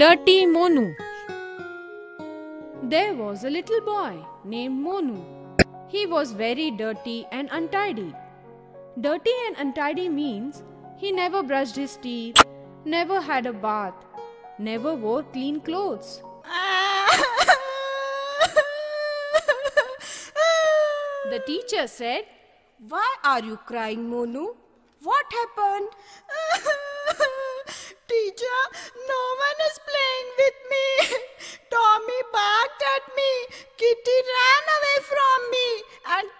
Dirty Monu There was a little boy named Monu. He was very dirty and untidy. Dirty and untidy means he never brushed his teeth, never had a bath, never wore clean clothes. The teacher said, Why are you crying, Monu? What happened? Teacher, no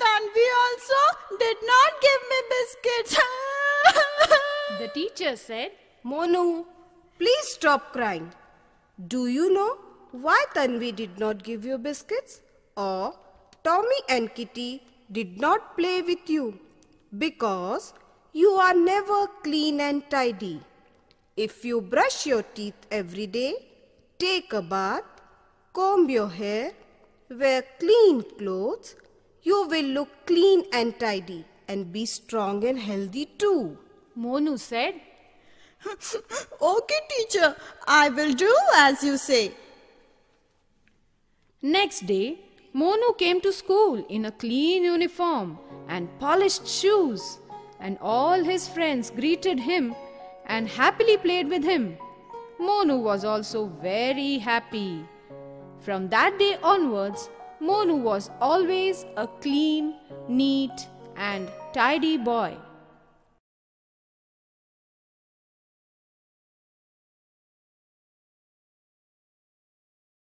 Tanvi also did not give me biscuits. The teacher said, Monu, please stop crying. Do you know why Tanvi did not give you biscuits? Or Tommy and Kitty did not play with you? Because you are never clean and tidy. If you brush your teeth every day, take a bath, comb your hair, wear clean clothes, you will look clean and tidy and be strong and healthy too. Monu said, okay, teacher, I will do as you say. Next day, Monu came to school in a clean uniform and polished shoes, and all his friends greeted him and happily played with him. Monu was also very happy. From that day onwards, Monu was always a clean, neat, and tidy boy.